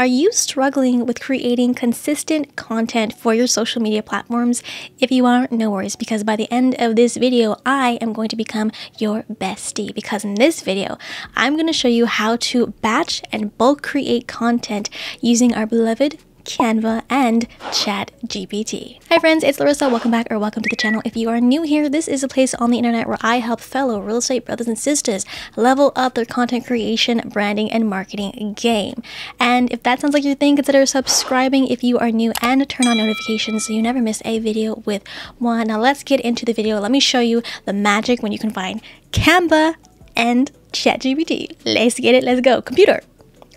Are you struggling with creating consistent content for your social media platforms? If you are, no worries because by the end of this video, I am going to become your bestie because in this video, I'm going to show you how to batch and bulk create content using our beloved Canva, and Chat GPT. Hi friends, it's Laressa. Welcome back or welcome to the channel. If you are new here, this is a place on the internet where I help fellow real estate brothers and sisters level up their content creation, branding, and marketing game. And if that sounds like your thing, consider subscribing if you are new and turn on notifications so you never miss a video with one. Now let's get into the video. Let me show you the magic when you can find Canva and ChatGPT. Let's get it. Let's go. Computer.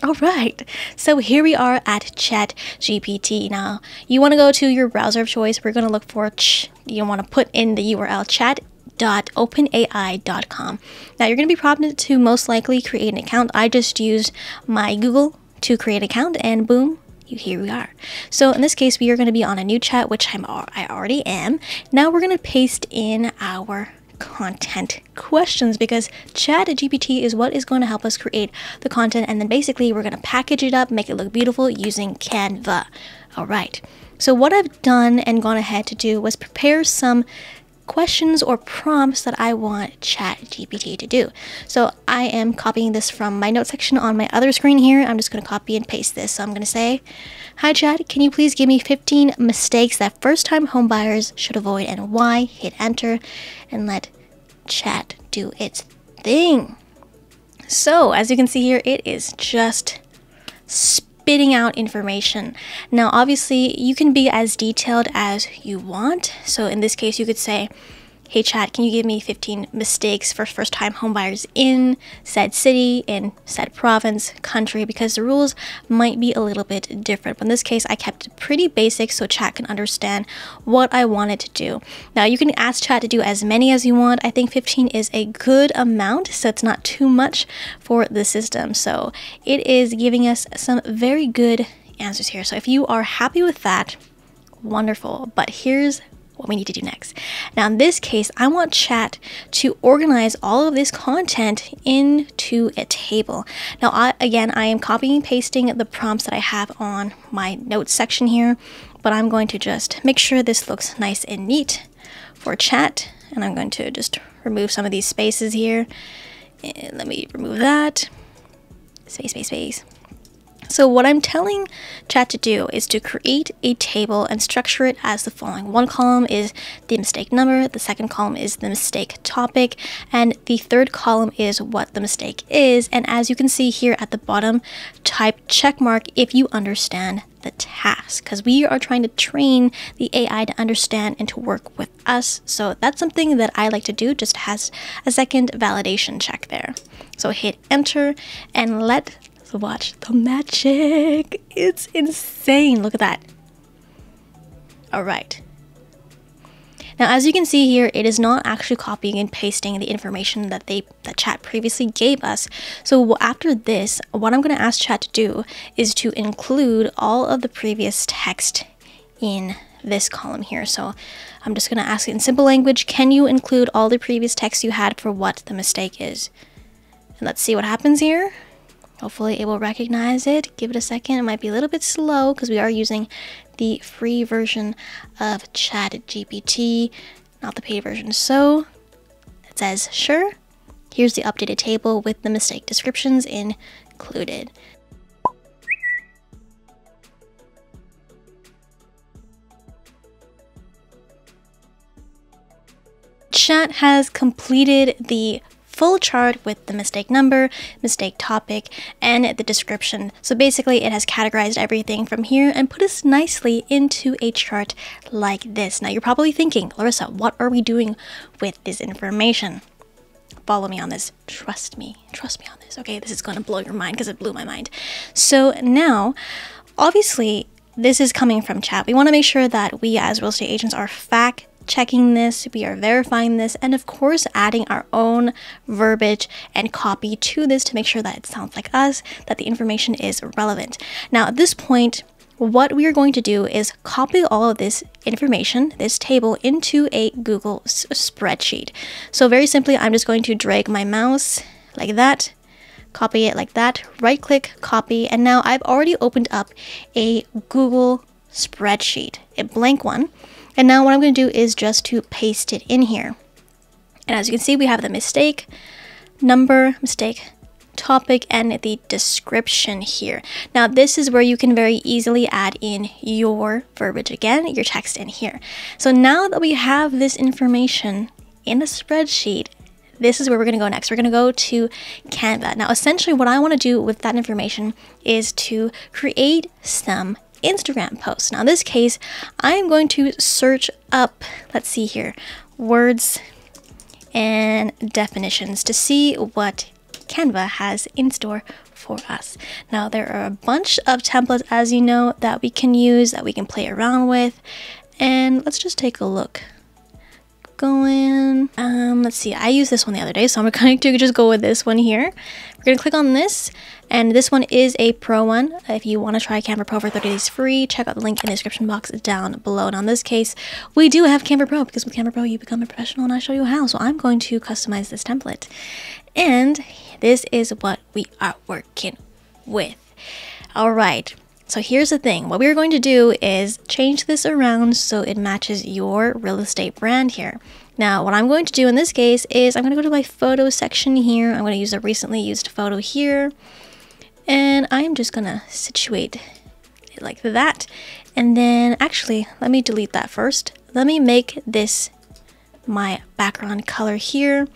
All right, so here we are at Chat GPT. Now, you want to go to your browser of choice. We're going to look for, ch you want to put in the URL chat.openai.com. Now, you're going to be prompted to most likely create an account. I just used my Google to create an account, and boom, here we are. So in this case, we are going to be on a new chat, which I'm, I already am. Now we're going to paste in our content questions because chat gpt is what is going to help us create the content and then basically we're going to package it up make it look beautiful using canva. All right. So what i've done and gone ahead to do was prepare some questions or prompts that I want Chat GPT to do. So I am copying this from my note section on my other screen here. I'm just going to copy and paste this. So I'm going to say, Hi Chad, can you please give me 15 mistakes that first-time homebuyers should avoid and why? Hit enter and let Chat do its thing. So as you can see here, it is just spitting out information. Now, obviously, you can be as detailed as you want. So in this case, you could say, hey chat, can you give me 15 mistakes for first time homebuyers in said city, in said province, country, because the rules might be a little bit different. But in this case, I kept it pretty basic so chat can understand what I wanted to do. Now you can ask chat to do as many as you want. I think 15 is a good amount, so it's not too much for the system. So it is giving us some very good answers here. So if you are happy with that, wonderful. But here's what we need to do next. Now, in this case, I want chat to organize all of this content into a table. Now, I, again, I am copying and pasting the prompts that I have on my notes section here, but I'm going to just make sure this looks nice and neat for chat. And I'm going to just remove some of these spaces here. And let me remove that. Space, space, space. So what I'm telling chat to do is to create a table and structure it as the following. One column is the mistake number, the second column is the mistake topic, and the third column is what the mistake is. And as you can see here at the bottom, type check mark if you understand the task because we are trying to train the AI to understand and to work with us. So that's something that I like to do just has a second validation check there. So hit enter and let watch the magic. It's insane. Look at that. All right. Now, as you can see here, it is not actually copying and pasting the information that they that chat previously gave us. So after this, what I'm going to ask chat to do is to include all of the previous text in this column here. So I'm just going to ask it in simple language, can you include all the previous text you had for what the mistake is? And let's see what happens here. Hopefully it will recognize it. Give it a second. It might be a little bit slow because we are using the free version of Chat GPT, not the paid version. So it says, sure. Here's the updated table with the mistake descriptions included. Chat has completed the full chart with the mistake number, mistake topic, and the description. So basically it has categorized everything from here and put us nicely into a chart like this. Now you're probably thinking, Laressa, what are we doing with this information? Follow me on this. Trust me. Trust me on this. Okay, this is going to blow your mind because it blew my mind. So now, obviously, this is coming from chat. We want to make sure that we as real estate agents are fact checking this, we are verifying this, and of course adding our own verbiage and copy to this to make sure that it sounds like us, that the information is relevant. Now at this point, what we are going to do is copy all of this information, this table, into a Google spreadsheet. So very simply, I'm just going to drag my mouse like that, copy it like that, right click, copy, and now I've already opened up a Google spreadsheet, a blank one. And now what I'm going to do is just to paste it in here. And as you can see, we have the mistake, number, mistake, topic, and the description here. Now, this is where you can very easily add in your verbiage again, your text in here. So now that we have this information in a spreadsheet, this is where we're going to go next. We're going to go to Canva. Now, essentially, what I want to do with that information is to create some Instagram posts. Now, in this case, I am going to search up, let's see here, words and definitions to see what Canva has in store for us. Now, there are a bunch of templates, as you know, that we can use, that we can play around with. And let's just take a look going. Um, let's see, I used this one the other day, so I'm going to just go with this one here. We're going to click on this, and this one is a pro one. If you want to try Canva Pro for 30 days free, check out the link in the description box down below. And on this case, we do have Canva Pro, because with Canva Pro, you become a professional, and I show you how. So I'm going to customize this template. And this is what we are working with. All right, so here's the thing. What we're going to do is change this around so it matches your real estate brand here. Now, what I'm going to do in this case is I'm going to go to my photo section here. I'm going to use a recently used photo here. And I'm just going to situate it like that. And then actually, let me delete that first. Let me make this my background color here.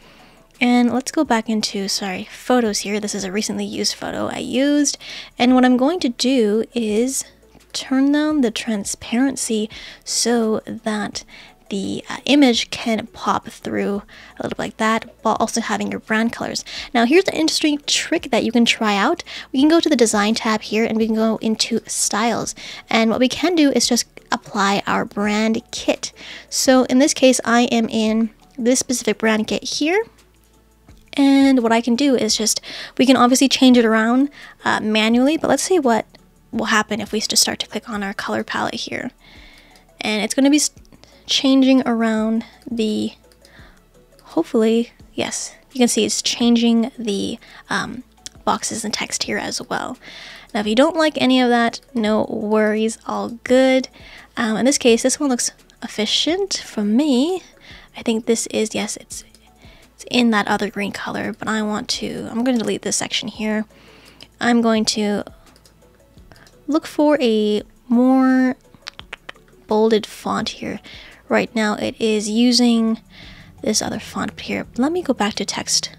And let's go back into, sorry, photos here. This is a recently used photo I used. And what I'm going to do is turn down the transparency so that the uh, image can pop through a little bit like that while also having your brand colors. Now here's an interesting trick that you can try out. We can go to the design tab here and we can go into styles. And what we can do is just apply our brand kit. So in this case, I am in this specific brand kit here and what I can do is just, we can obviously change it around uh, manually, but let's see what will happen if we just start to click on our color palette here. And it's going to be changing around the, hopefully, yes, you can see it's changing the um, boxes and text here as well. Now, if you don't like any of that, no worries, all good. Um, in this case, this one looks efficient for me. I think this is, yes, it's in that other green color, but I want to, I'm going to delete this section here. I'm going to look for a more bolded font here. Right now it is using this other font here. Let me go back to text.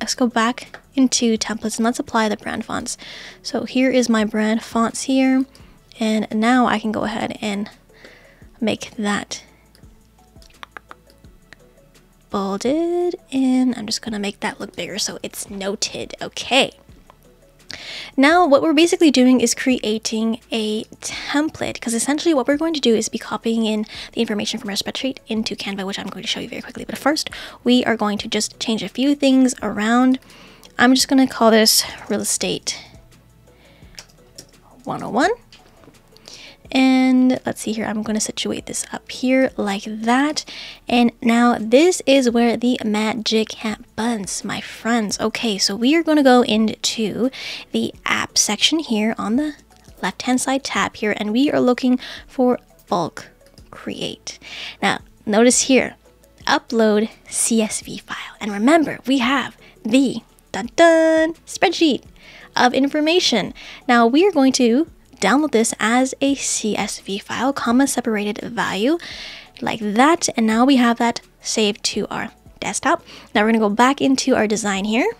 Let's go back into templates and let's apply the brand fonts. So here is my brand fonts here. And now I can go ahead and make that bolded and I'm just gonna make that look bigger so it's noted. Okay. Now what we're basically doing is creating a template because essentially what we're going to do is be copying in the information from our spreadsheet into Canva which I'm going to show you very quickly. But first we are going to just change a few things around. I'm just going to call this real estate 101 and let's see here, I'm going to situate this up here like that. And now this is where the magic happens, my friends. Okay, so we are going to go into the app section here on the left hand side tab here, and we are looking for bulk create. Now, notice here, upload CSV file. And remember, we have the dun dun spreadsheet of information. Now we are going to download this as a CSV file, comma separated value, like that. And now we have that saved to our desktop. Now we're gonna go back into our design here.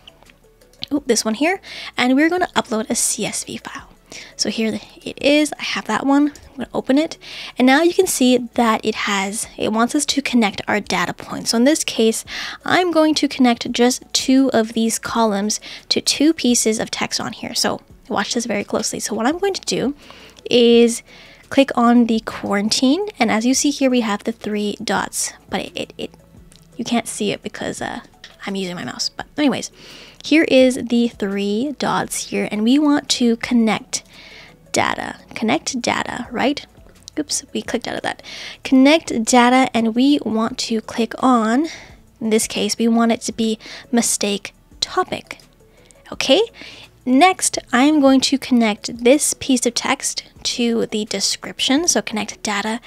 Oh, this one here. And we're gonna upload a CSV file. So here it is, I have that one, I'm gonna open it. And now you can see that it has, it wants us to connect our data points. So in this case, I'm going to connect just two of these columns to two pieces of text on here. So Watch this very closely. So what I'm going to do is click on the quarantine and as you see here we have the three dots but it, it, it you can't see it because uh, I'm using my mouse but anyways here is the three dots here and we want to connect data connect data right? Oops we clicked out of that. Connect data and we want to click on in this case we want it to be mistake topic Okay, next I'm going to connect this piece of text to the description. So connect data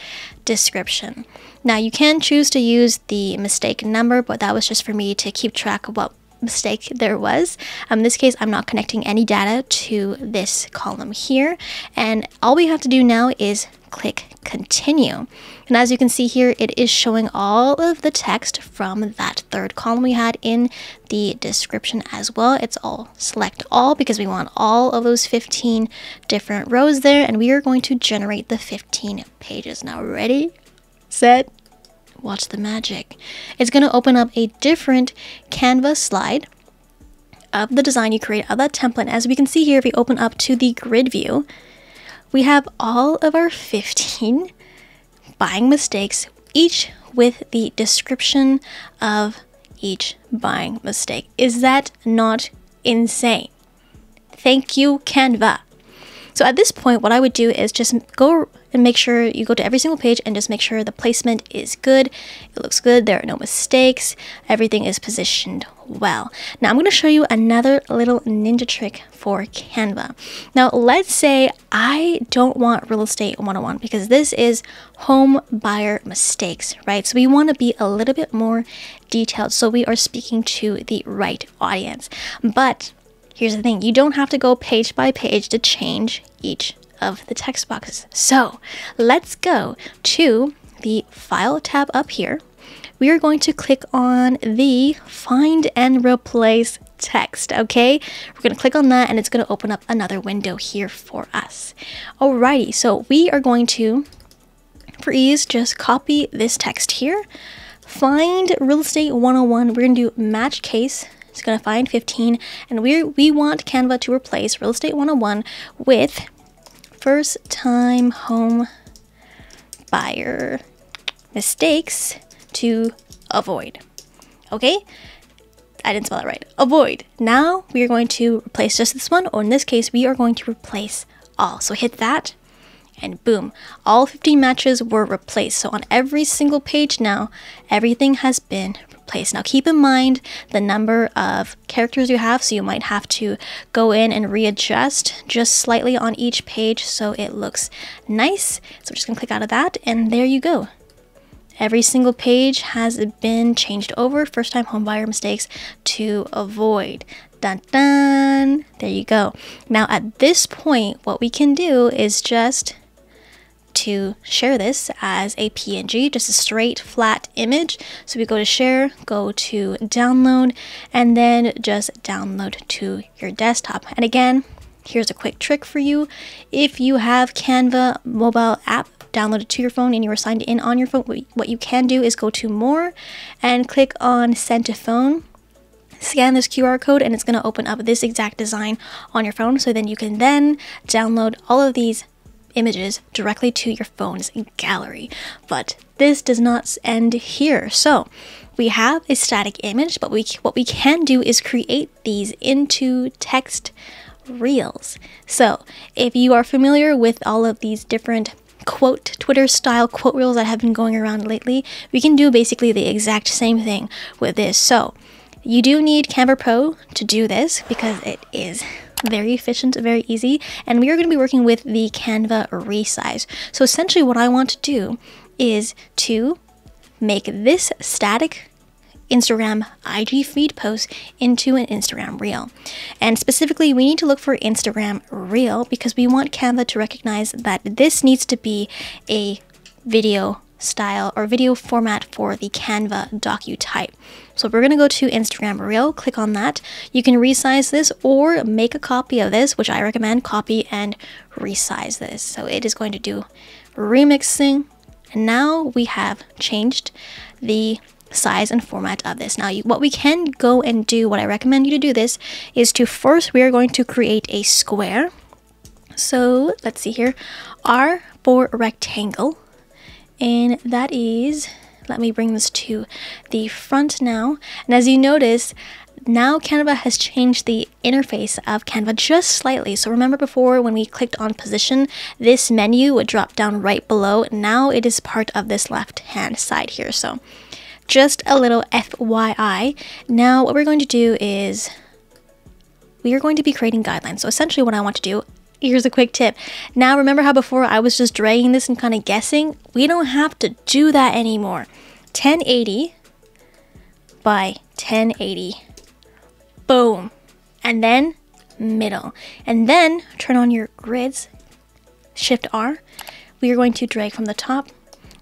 description. Now you can choose to use the mistake number, but that was just for me to keep track of what mistake there was. Um, in this case, I'm not connecting any data to this column here. And all we have to do now is click continue. And as you can see here, it is showing all of the text from that third column we had in the description as well. It's all select all because we want all of those 15 different rows there. And we are going to generate the 15 pages. Now ready, set, watch the magic. It's going to open up a different Canva slide of the design you create of that template. As we can see here, if we open up to the grid view, we have all of our 15 buying mistakes, each with the description of each buying mistake. Is that not insane? Thank you, Canva. So at this point, what I would do is just go and make sure you go to every single page and just make sure the placement is good. It looks good. There are no mistakes. Everything is positioned well. Now I'm going to show you another little ninja trick for Canva. Now let's say I don't want real estate 101 because this is home buyer mistakes, right? So we want to be a little bit more detailed so we are speaking to the right audience. But Here's the thing you don't have to go page by page to change each of the text boxes. So let's go to the File tab up here. We are going to click on the Find and Replace text, okay? We're to click on that and it's to open up another window here for us. Alrighty, so we are going to, for ease, just copy this text here. Find Real Estate 101. We're to do match case it's to find 15 and we we want Canva to replace Real Estate 101 with first time home buyer mistakes to avoid. Okay? I didn't spell it right. Avoid. Now we are going to replace just this one, or in this case, we are going to replace all. So hit that, and boom, all 15 matches were replaced. So on every single page now, everything has been replaced. Now keep in mind the number of characters you have, so you might have to go in and readjust just slightly on each page so it looks nice. So we're just gonna click out of that and there you go. Every single page has been changed over, first time homebuyer mistakes to avoid. Dun dun, there you go. Now at this point, what we can do is just to share this as a PNG, just a straight flat image. So we go to share, go to download, and then just download to your desktop. And again, here's a quick trick for you. If you have Canva mobile app downloaded to your phone and you are signed in on your phone, what you can do is go to more and click on send to phone scan this QR code and it's going to open up this exact design on your phone so then you can then download all of these images directly to your phone's gallery. But this does not end here. So we have a static image, but we what we can do is create these into text reels. So if you are familiar with all of these different quote Twitter style quote reels that have been going around lately, we can do basically the exact same thing with this. So you do need Canva Pro to do this because it is very efficient, very easy. And we are going to be working with the Canva resize. So essentially what I want to do is to make this static Instagram IG feed post into an Instagram reel. And specifically, we need to look for Instagram reel because we want Canva to recognize that this needs to be a video style or video format for the Canva docu type. So we're going to go to Instagram Reel, click on that. You can resize this or make a copy of this, which I recommend copy and resize this. So it is going to do remixing. And now we have changed the size and format of this. Now, you, what we can go and do, what I recommend you to do this, is to first, we are going to create a square. So let's see here, R for rectangle, and that is let me bring this to the front now. And as you notice, now Canva has changed the interface of Canva just slightly. So remember before when we clicked on position, this menu would drop down right below. Now it is part of this left hand side here. So just a little FYI. Now what we're going to do is we are going to be creating guidelines. So essentially what I want to do, here's a quick tip. Now remember how before I was just dragging this and kind of guessing? We don't have to do that anymore. 1080 by 1080. Boom. And then middle. And then turn on your grids, Shift R. We are going to drag from the top,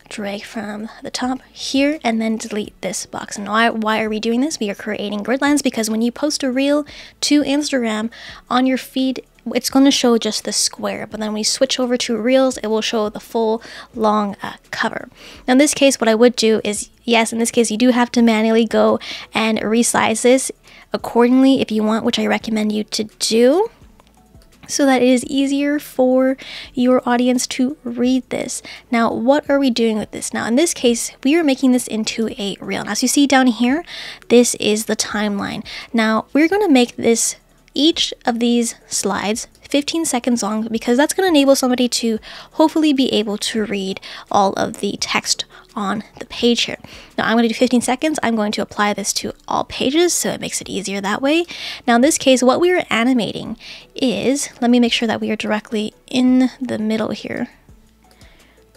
drag from the top here, and then delete this box. And why, why are we doing this? We are creating grid lines because when you post a reel to Instagram on your feed, it's going to show just the square, but then we switch over to Reels, it will show the full long uh, cover. Now in this case, what I would do is, yes, in this case, you do have to manually go and resize this accordingly if you want, which I recommend you to do so that it is easier for your audience to read this. Now, what are we doing with this? Now, in this case, we are making this into a reel. And as you see down here, this is the timeline. Now, we're going to make this each of these slides 15 seconds long because that's going to enable somebody to hopefully be able to read all of the text on the page here. Now I'm going to do 15 seconds. I'm going to apply this to all pages so it makes it easier that way. Now in this case, what we are animating is, let me make sure that we are directly in the middle here.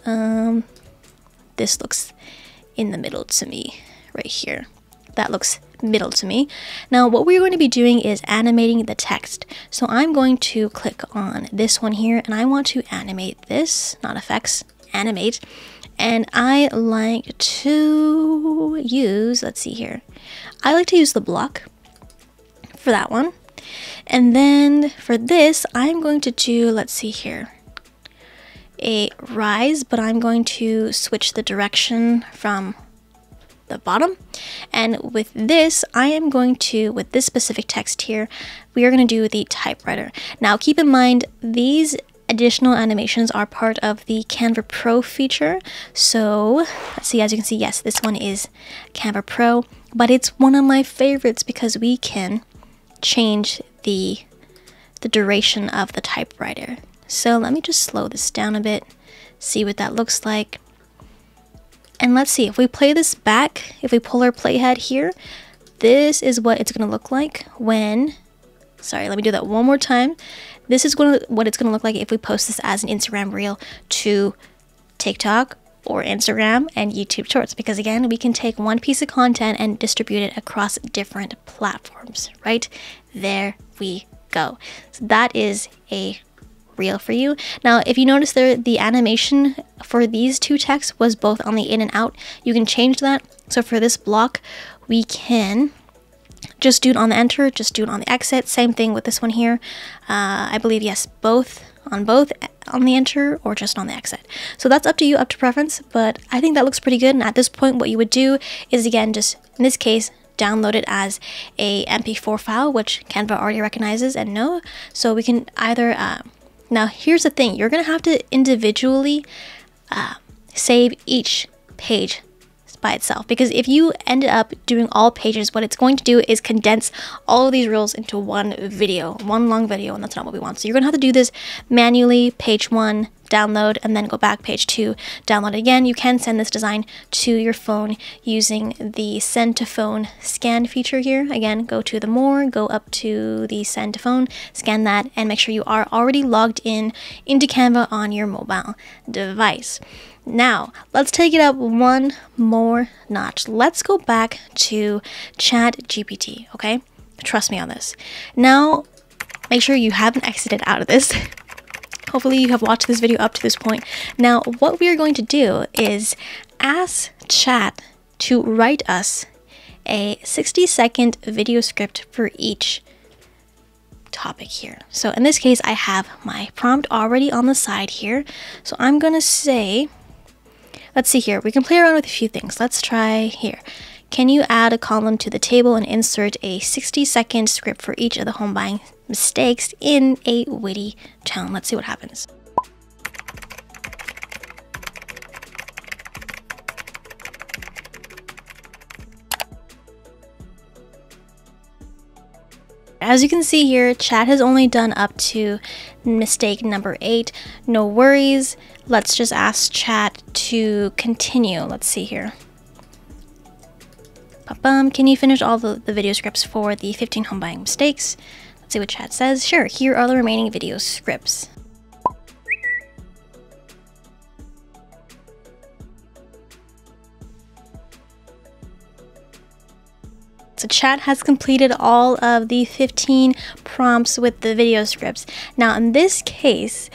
Um, this looks in the middle to me right here. That looks middle to me. Now what we're going to be doing is animating the text. So I'm going to click on this one here and I want to animate this, not effects, animate. And I like to use, let's see here, I like to use the block for that one. And then for this, I'm going to do, let's see here, a rise, but I'm going to switch the direction from the bottom. And with this, I am going to, with this specific text here, we are going to do the typewriter. Now keep in mind, these additional animations are part of the Canva Pro feature. So let's see, as you can see, yes, this one is Canva Pro, but it's one of my favorites because we can change the, the duration of the typewriter. So let me just slow this down a bit, see what that looks like. And let's see, if we play this back, if we pull our playhead here, this is what it's going to look like when, sorry, let me do that one more time. This is gonna, what it's going to look like if we post this as an Instagram reel to TikTok or Instagram and YouTube Shorts because again, we can take one piece of content and distribute it across different platforms, right? There we go. So that is a reel for you. Now, if you notice there, the animation for these two texts was both on the in and out. You can change that. So for this block, we can just do it on the enter, just do it on the exit. Same thing with this one here. Uh, I believe, yes, both on both on the enter or just on the exit. So that's up to you, up to preference, but I think that looks pretty good. And at this point, what you would do is again, just in this case, download it as a MP4 file, which Canva already recognizes and know. So we can either uh, now, here's the thing. You're going to have to individually uh, save each page by itself because if you ended up doing all pages what it's going to do is condense all of these rules into one video one long video and that's not what we want so you're gonna have to do this manually page one download and then go back page two, download again. You can send this design to your phone using the send to phone scan feature here. Again, go to the more, go up to the send to phone, scan that, and make sure you are already logged in into Canva on your mobile device. Now, let's take it up one more notch. Let's go back to Chat GPT, okay? Trust me on this. Now, make sure you haven't exited out of this. Hopefully you have watched this video up to this point. Now, what we are going to do is ask chat to write us a 60 second video script for each topic here. So in this case, I have my prompt already on the side here. So I'm going to say, let's see here, we can play around with a few things. Let's try here. Can you add a column to the table and insert a 60 second script for each of the home buying mistakes in a witty tone? Let's see what happens. As you can see here, chat has only done up to mistake number eight. No worries. Let's just ask chat to continue. Let's see here. Bum, can you finish all the, the video scripts for the 15 home buying mistakes? Let's see what chat says. Sure, here are the remaining video scripts. So chat has completed all of the 15 prompts with the video scripts. Now in this case,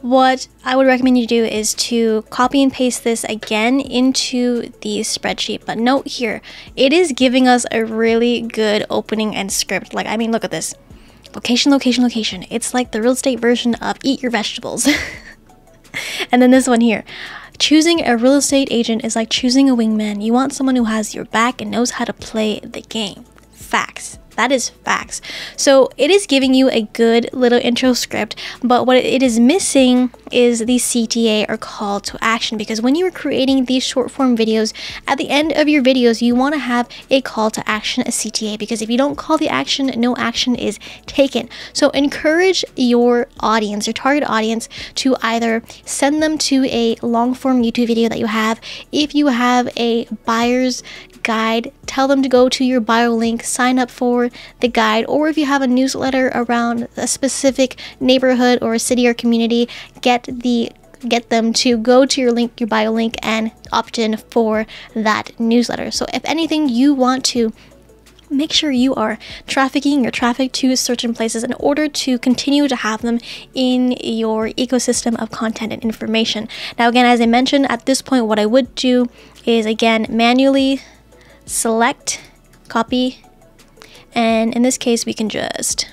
what I would recommend you do is to copy and paste this again into the spreadsheet. But note here, it is giving us a really good opening and script. Like, I mean, look at this. Location, location, location. It's like the real estate version of eat your vegetables. and then this one here. Choosing a real estate agent is like choosing a wingman. You want someone who has your back and knows how to play the game. Facts. That is facts. So it is giving you a good little intro script, but what it is missing is the CTA or call to action because when you are creating these short form videos, at the end of your videos, you want to have a call to action, a CTA, because if you don't call the action, no action is taken. So encourage your audience, your target audience, to either send them to a long form YouTube video that you have. If you have a buyer's guide, tell them to go to your bio link, sign up for the guide, or if you have a newsletter around a specific neighborhood or a city or community, get the get them to go to your link, your bio link, and opt in for that newsletter. So, if anything, you want to make sure you are trafficking your traffic to certain places in order to continue to have them in your ecosystem of content and information. Now, again, as I mentioned, at this point, what I would do is again manually select, copy, and in this case, we can just,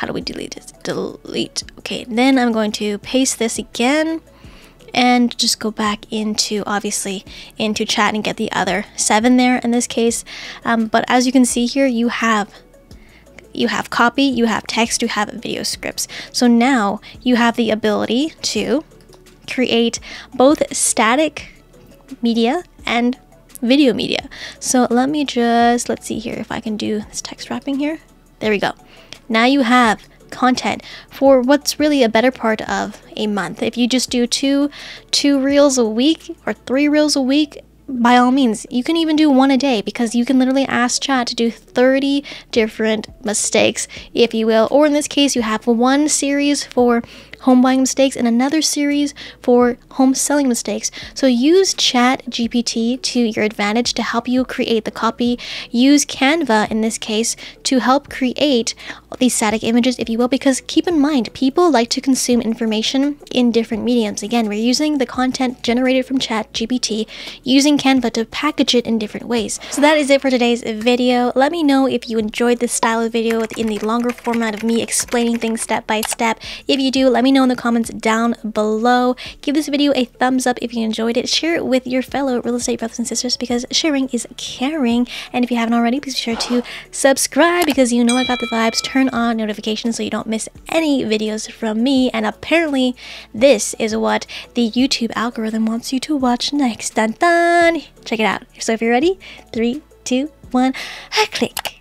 how do we delete this? Delete. Okay, then I'm going to paste this again and just go back into obviously into chat and get the other seven there in this case um, but as you can see here you have you have copy you have text you have video scripts so now you have the ability to create both static media and video media. So let me just, let's see here if I can do this text wrapping here. There we go. Now you have content for what's really a better part of a month. If you just do two two reels a week or three reels a week, by all means, you can even do one a day because you can literally ask chat to do 30 different mistakes, if you will. Or in this case, you have one series for home buying mistakes and another series for home selling mistakes. So use Chat GPT to your advantage to help you create the copy. Use Canva in this case to help create these static images, if you will, because keep in mind, people like to consume information in different mediums. Again, we're using the content generated from Chat GPT, using Canva to package it in different ways. So that is it for today's video. Let me know if you enjoyed this style of video in the longer format of me explaining things step by step. If you do, let me know in the comments down below. Give this video a thumbs up if you enjoyed it. Share it with your fellow real estate brothers and sisters because sharing is caring. And if you haven't already, please be sure to subscribe because you know I got the vibes. Turn on notifications so you don't miss any videos from me. And apparently, this is what the YouTube algorithm wants you to watch next. Dun dun! Check it out. So if you're ready, three, two, one, click.